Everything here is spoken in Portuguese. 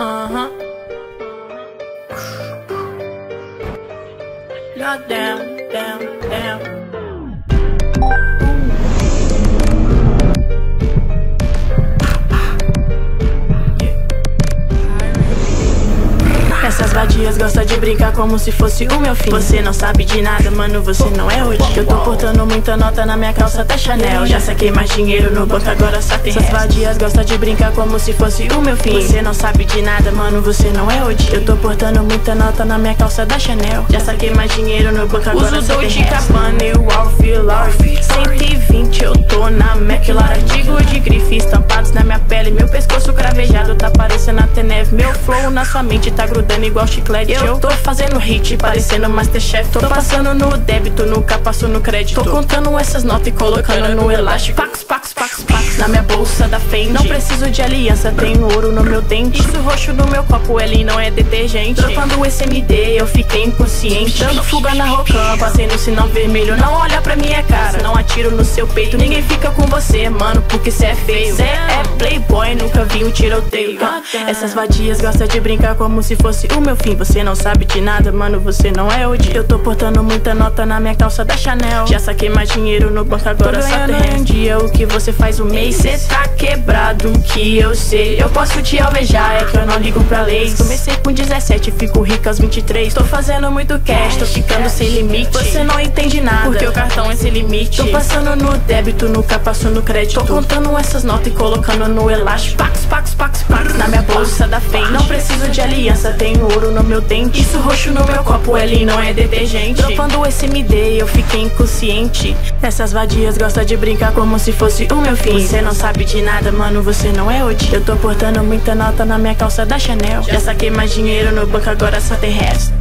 Uh-huh. Goddamn, damn, damn. Vadias gostam de brincar como se fosse o meu fim. Você não sabe de nada, mano, você não é hoje. Eu tô portando muita nota na minha calça até Chanel. Já saquei mais dinheiro no banco, agora só tem Essas vadias gostam de brincar como se fosse o meu fim. Você não sabe de nada, mano, você não é hoje. Eu tô portando muita nota na minha calça da Chanel. Já saquei mais dinheiro no banco, agora Uso só tem Dolce Gabbana e o Alfilar 120 Meu pescoço cravejado tá parecendo até neve Meu flow na sua mente tá grudando igual chiclete Eu tô fazendo hit parecendo Masterchef. Tô passando no débito, nunca passo no crédito. Tô contando essas notas e colocando no elástico. Pax, pax, pax, pax Na minha bolsa da Fendi Não preciso de aliança, tenho ouro no meu dente. Isso roxo no meu copo, ele não é detergente. Dropando o SMD, eu fiquei inconsciente. Dando fuga na passei no sinal vermelho. Não olha pra minha cara, não atiro no seu peito Ninguém fica com você, mano, porque cê é feio. Cê é playboy, nunca vi um tiroteio. Essas vadias gostam de brincar como se fosse o meu fim. Você não sabe de nada, mano, você não é o dia. Eu tô portando muita nota na minha calça da Chanel. Já saquei mais dinheiro no banco, agora só tem um dia. O que você faz o mês, cê tá quebrado, que eu sei. Eu posso te alvejar, é que eu não ligo pra leis. Comecei com 17, fico rica aos 23 Tô fazendo muito cash, tô ficando sem limite. Você não entende nada, porque o cartão é sem limite. Tô passando no débito, nunca passo no crédito. Tô contando essas notas e colocando no elástico Pax, pax, pax, pax, na minha bolsa da Fendi Não preciso de aliança, tenho ouro no meu dente. Isso roxo no meu copo, ele não é detergente. Dropando o SMD, eu fiquei inconsciente. Essas vadias gostam de brincar como se fosse o meu fim. Você não sabe de nada, mano, você não é hoje. Eu tô portando muita nota na minha calça da Chanel. Já saquei mais dinheiro no banco, agora só tem resto